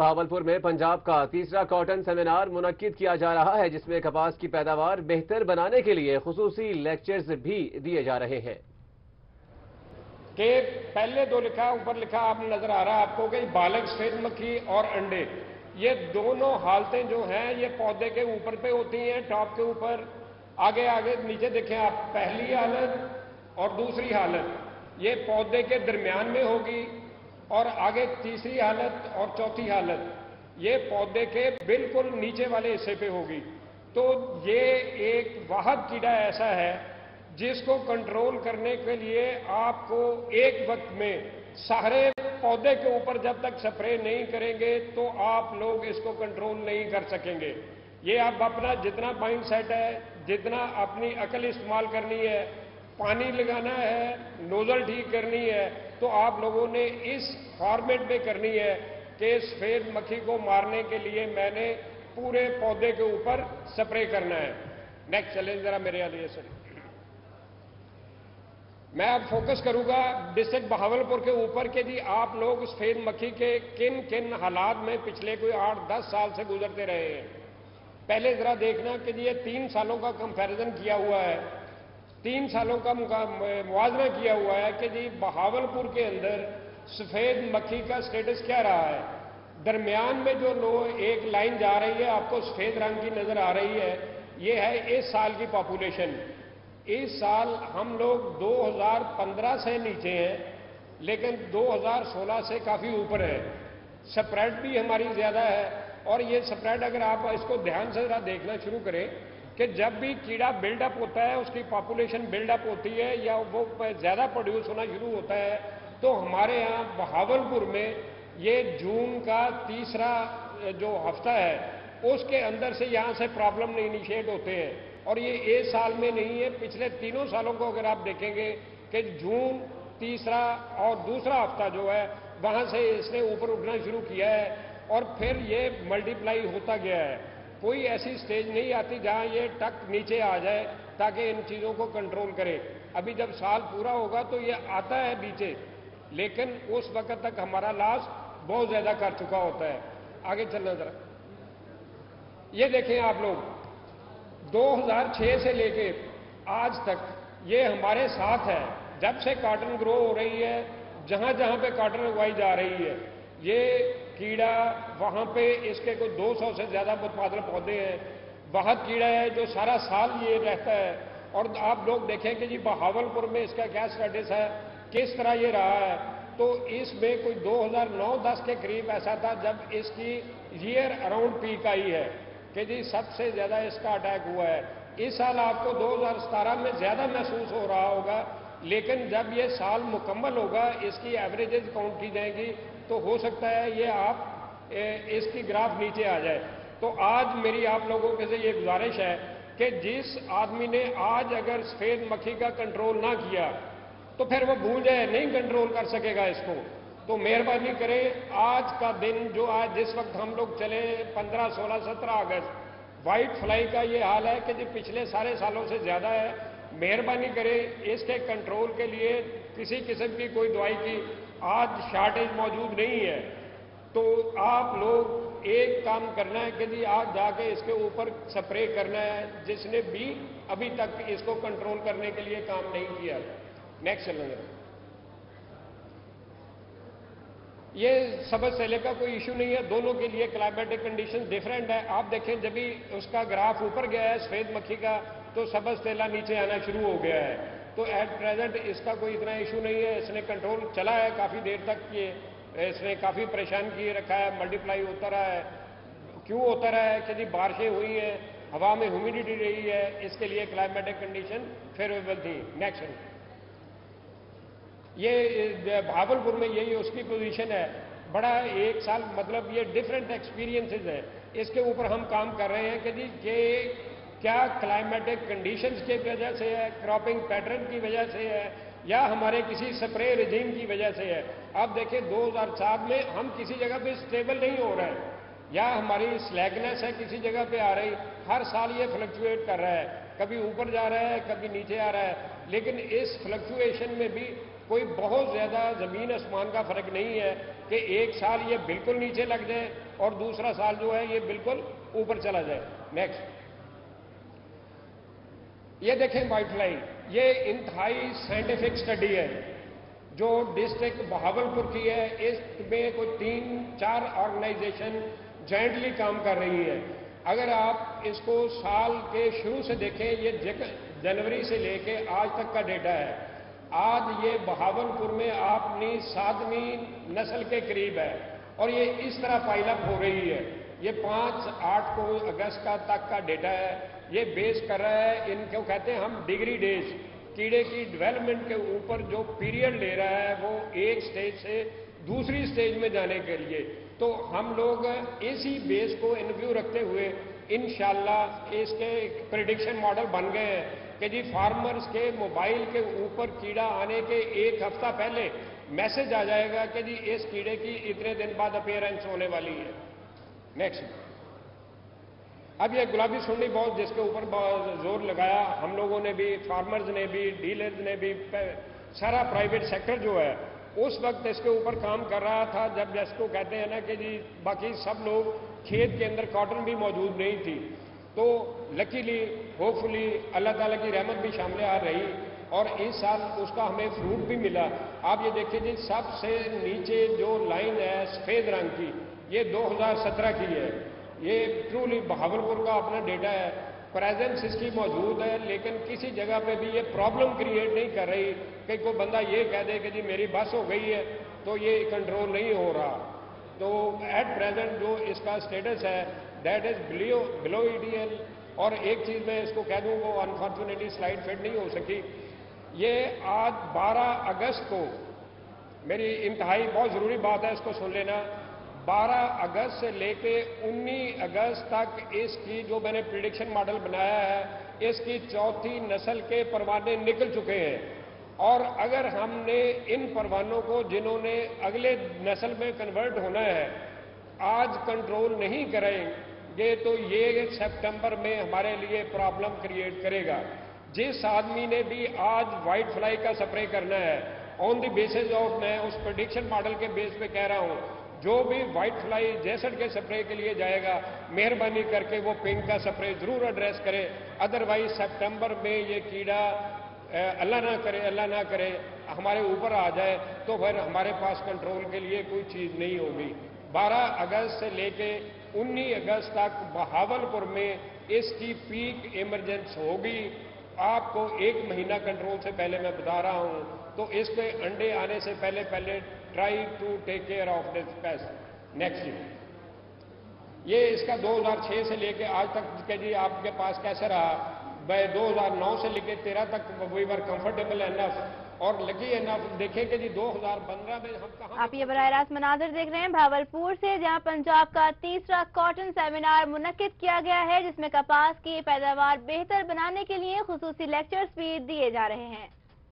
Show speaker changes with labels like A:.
A: بھاولپور میں پنجاب کا تیسرا کاٹن سیمینار منعقد کیا جا رہا ہے، جس میں کپاس کی پیداوار بہتر بنانے کے لیے خصوصی لیکچرز بھی دیے جا رہے ہیں۔
B: کہ پہلے دو لکھا، اوپر لکھا آپ نظر آ رہا آپ کو کہ بالغ سفید مکھی اور انڈے۔ یہ دونوں حالتیں جو ہیں، یہ پودے کے اوپر پہ ہوتی ہیں، ٹاپ کے اوپر۔ آگے آگے، نیچے دیکھیں آپ، پہلی حالت اور دوسری حالت۔ یہ پودے کے درمیان میں ہوگی۔ اور آگے تیسری حالت اور چوتھی حالت، یہ پودے کے بالکل نیچے والے حصے پہ ہوگی۔ تو یہ ایک واحد کیڑا ایسا ہے جس کو کنٹرول کرنے کے لیے آپ کو ایک وقت میں سارے پودے کے اوپر جب تک سپرے نہیں کریں گے تو آپ لوگ اس کو کنٹرول نہیں کر سکیں گے۔ یہ آپ اپنا جتنا مائنڈ سیٹ ہے، جتنا اپنی عقل استعمال کرنی ہے، پانی لگانا ہے، نوزل ٹھیک کرنی ہے تو آپ لوگوں نے اس فارمیٹ میں کرنی ہے کہ سفید مکھی کو مارنے کے لیے میں نے پورے پودے کے اوپر سپرے کرنا ہے۔ نیکسٹ چلیں ذرا میرے لیے سر میں اب فوکس کروں گا ڈسٹرکٹ بہاولپور کے اوپر کہ جی آپ لوگ سفید مکھی کے کن کن حالات میں پچھلے کوئی آٹھ دس سال سے گزرتے رہے ہیں۔ پہلے ذرا دیکھنا کہ جی یہ تین سالوں کا کمپیرزن کیا ہوا ہے۔ تین سالوں کا موازنہ کیا ہوا ہے کہ جی بہاولپور کے اندر سفید مکھی کا سٹیٹس کیا رہا ہے؟ درمیان میں جو لو ایک لائن جا رہی ہے، آپ کو سفید رنگ کی نظر آ رہی ہے، یہ ہے اس سال کی پاپولیشن اس سال ہم لوگ دو ہزار پندرہ سے نیچے ہیں، لیکن دو ہزار سولہ سے کافی اوپر ہے سپریڈ بھی ہماری زیادہ ہے اور یہ سپریڈ اگر آپ اس کو دھیان سے ذرا دیکھنا شروع کریں کہ جب بھی کیڑا بلڈ اپ ہوتا ہے، اس کی پاپولیشن بلڈ اپ ہوتی ہے یا وہ زیادہ پروڈیوس ہونا شروع ہوتا ہے، تو ہمارے یہاں بہاولپور میں یہ جون کا تیسرا، جو ہفتہ ہے، اس کے اندر سے یہاں سے پرابلم انیشیٹ ہوتے ہیں۔ اور یہ ایک سال میں نہیں ہے، پچھلے تینوں سالوں کو اگر آپ دیکھیں گے کہ جون تیسرا اور دوسرا ہفتہ جو ہے، وہاں سے اس نے اوپر اٹھنا شروع کیا ہے اور پھر یہ ملٹیپلائی ہوتا گیا ہے۔ کوئی ایسی سٹیج نہیں آتی جہاں یہ ٹک نیچے آ جائے تاکہ ان چیزوں کو کنٹرول کرے۔ ابھی جب سال پورا ہوگا تو یہ آتا ہے نیچے لیکن اس وقت تک ہمارا لاس بہت زیادہ کر چکا ہوتا ہے۔ آگے چلنا ذرا۔ یہ دیکھیں آپ لوگ، دو ہزار چھ سے لے کے آج تک یہ ہمارے ساتھ ہے۔ جب سے کاٹن گرو ہو رہی ہے، جہاں جہاں پہ کاٹن اگوائی جا رہی ہے، یہ کیڑا وہاں پہ اس کے کوئی دو سو سے زیادہ متبادل پودے ہیں۔ بہت کیڑا ہے جو سارا سال یہ رہتا ہے۔ اور آپ لوگ دیکھیں کہ جی بہاول پور میں اس کا کیا اسٹیٹس ہے؟ کس طرح یہ رہا ہے؟ تو اس میں کوئی دو ہزار نو دس کے قریب ایسا تھا جب اس کی ایئر اراؤنڈ پیک آئی ہے کہ جی سب سے زیادہ اس کا اٹیک ہوا ہے۔ اس سال آپ کو دو ہزار ستارہ میں زیادہ محسوس ہو رہا ہوگا۔ لیکن جب یہ سال مکمل ہوگا، اس کی ایوریجز کاؤنٹ کی جائیں گی، تو ہو سکتا ہے یہ آپ اس کی گراف نیچے آ جائے۔ تو آج میری آپ لوگوں کے سے یہ گزارش ہے کہ جس آدمی نے آج اگر سفید مکھی کا کنٹرول نہ کیا، تو پھر وہ بھول جائے، نہیں کنٹرول کر سکے گا اس کو۔ تو مہربانی کریں آج کا دن جو آج جس وقت ہم لوگ چلے، پندرہ، سولہ، سترہ اگست وائٹ فلائی کا یہ حال ہے کہ جو پچھلے سارے سالوں سے زیادہ ہے مہربانی کریں اس کے کنٹرول کے لیے کسی قسم کی کوئی دوائی کی آج شارٹیج موجود نہیں ہے۔ تو آپ لوگ ایک کام کرنا ہے کہ جی آج جا کے اس کے اوپر سپرے کرنا ہے۔ جس نے بھی ابھی تک اس کو کنٹرول کرنے کے لیے کام نہیں کیا۔ نیکسٹ چلیں یہ سبز سیلے کا کوئی ایشو نہیں ہے۔ دونوں کے لیے کلائمیٹک کنڈیشن ڈفرینٹ ہے آپ دیکھیں، جب بھی اس کا گراف اوپر گیا ہے، سفید مکھی کا تو سبز تیلا نیچے آنا شروع ہو گیا ہے۔ تو ایٹ پریزنٹ اس کا کوئی اتنا ایشو نہیں ہے۔ اس نے کنٹرول چلا ہے کافی دیر تک یہ۔ اس نے کافی پریشان کیے رکھا ہے۔ ملٹیپلائی ہوتا رہا ہے۔ کیوں ہوتا رہا ہے کہ جی بارشیں ہوئی ہیں۔ ہوا میں ہیومیڈیٹی رہی ہے۔ اس کے لیے کلائمیٹک کنڈیشن فیوریبل تھی۔ نیکسٹ یہ بھاگلپور میں یہی اس کی پوزیشن ہے۔ بڑا ایک سال مطلب یہ ڈفرینٹ ایکسپیرینسز ہے اس کے اوپر ہم کام کر رہے ہیں کہ جی کہ کیا کلائمیٹک کنڈیشنز کی وجہ سے ہے کراپنگ پیٹرن کی وجہ سے ہے، یا ہمارے کسی سپرے رجیم کی وجہ سے ہے؟ اب دیکھیں، دو ہزار سات میں ہم کسی جگہ پہ اسٹیبل نہیں ہو رہے ہیں یا ہماری سلیگنس ہے کسی جگہ پہ آ رہی، ہر سال یہ فلکچویٹ کر رہا ہے، کبھی اوپر جا رہا ہے، کبھی نیچے آ رہا ہے، لیکن اس فلکچویشن میں بھی کوئی بہت زیادہ زمین آسمان کا فرق نہیں ہے کہ ایک سال یہ بالکل نیچے لگ جائے اور دوسرا سال جو ہے یہ بالکل اوپر چلا جائے۔ نیکسٹ یہ دیکھیں وائٹ فلائی یہ انتہائی سائنٹیفک سٹڈی ہے، جو ڈسٹرکٹ بہاول پور کی ہے، اس میں کوئی تین، چار آرگنائزیشن جوائنٹلی کام کر رہی ہے اگر آپ اس کو سال کے شروع سے دیکھیں، یہ جنوری سے لے کے آج تک کا ڈیٹا ہے۔ آج یہ بہاول پور میں اپنی ساتویں نسل کے قریب ہے۔ اور یہ اس طرح پائل اپ ہو رہی ہے۔ یہ پانچ آٹھ کو اگست کا تک کا ڈیٹا ہے۔ یہ بیس کر رہا ہے ان کو کہتے ہیں؟ ہم ڈگری ڈیز کیڑے کی ڈیولپمنٹ کے اوپر جو پیریڈ لے رہا ہے وہ ایک سٹیج سے دوسری سٹیج میں جانے کے لیے۔ تو ہم لوگ اسی بیس کو انویو رکھتے ہوئے انشاءاللہ اس کے پریڈکشن ماڈل بن گئے ہیں کہ جی فارمرز کے موبائل کے اوپر کیڑا آنے کے ایک ہفتہ پہلے میسج آ جائے گا کہ جی اس کیڑے کی اتنے دن بعد اپیئرنس ہونے والی ہے۔ نیکسٹ اب یہ گلابی سنڈی بہت جس کے اوپر زور لگایا۔ ہم لوگوں نے بھی فارمرز نے بھی ڈیلرز نے بھی سارا پرائیویٹ سیکٹر جو ہے، اس وقت اس کے اوپر کام کر رہا تھا۔ جب جس کو کہتے ہیں نا کہ جی باقی سب لوگ کھیت کے اندر کاٹن بھی موجود نہیں تھی۔ تو لکیلی ہوپ فلی اللہ تعالیٰ کی رحمت بھی شامل آ رہی۔ اور اس سال اس کا ہمیں فروٹ بھی ملا۔ آپ یہ دیکھیں جی سب سے نیچے جو لائن ہے سفید رنگ کی، یہ دو ہزار سترہ کی ہے۔ یہ ٹرولی بہاولپور کا اپنا ڈیٹا ہے۔ پریزنس اس کی موجود ہے، لیکن کسی جگہ پہ بھی یہ پرابلم کریٹ نہیں کر رہی کہ کوئی بندہ یہ کہہ دے کہ جی میری بس ہو گئی ہے تو یہ کنٹرول نہیں ہو رہا۔ تو ایٹ پریزنٹ جو اس کا سٹیٹس ہے that is blue blue L اور ایک چیز میں اس کو کہہ دوں، وہ انفارچونیٹلی سلائڈ فٹ نہیں ہو سکی۔ یہ آج بارہ اگست کو میری انتہائی بہت ضروری بات ہے اس کو سن لینا۔ بارہ اگست سے لے کے انیس اگست تک اس کی جو میں نے پریڈکشن ماڈل بنایا ہے، اس کی چوتھی نسل کے پروانے نکل چکے ہیں۔ اور اگر ہم نے ان پروانوں کو جنہوں نے اگلے نسل میں کنورٹ ہونا ہے، آج کنٹرول نہیں کریں گے، تو یہ سپٹمبر میں ہمارے لیے پرابلم کریٹ کرے گا۔ جس آدمی نے بھی آج وائٹ فلائی کا سپرے کرنا ہے آن دی بیسز آف میں اس پرڈکشن ماڈل کے بیس پہ کہہ رہا ہوں، جو بھی وائٹ فلائی جیسٹ کے سپرے کے لیے جائے گا، مہربانی کر کے وہ پنک کا سپرے ضرور ایڈریس کرے ادروائز سپٹمبر میں یہ کیڑا اللہ نہ کرے، اللہ نہ کرے، ہمارے اوپر آ جائے، تو پھر ہمارے پاس کنٹرول کے لیے کوئی چیز نہیں ہوگی۔ بارہ اگست سے لے کے انیس اگست تک بہاول پور میں اس کی پیک ایمرجنس ہوگی۔ آپ کو ایک مہینہ کنٹرول سے پہلے میں بتا رہا ہوں، تو اس پہ انڈے آنے سے پہلے پہلے try to take care of this paste next یہ اس کا دو ہزار چھ سے لے کے آج تک کہ جی آپ کے پاس کیسے رہا؟ بھائی، دو ہزار نو سے لے کے تیرہ تک وی ور کمفرٹیبل انف اور لگی انف دیکھیں کہ جی دو ہزار پندرہ میں ہم کہاں
C: آپ یہ براہ راست مناظر دیکھ رہے ہیں بھاول پور سے جہاں پنجاب کا تیسرا کاٹن سیمینار منعقد کیا گیا ہے، جس میں کپاس کی پیداوار بہتر بنانے کے لیے خصوصی لیکچرز بھی دیے جا رہے ہیں۔